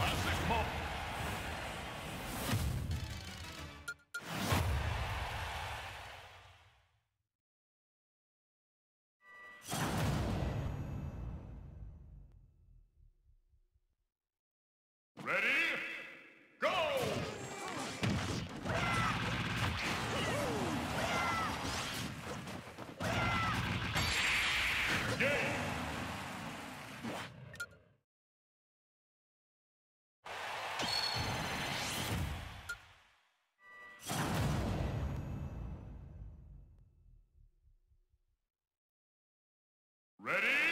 left. Ready?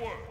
work.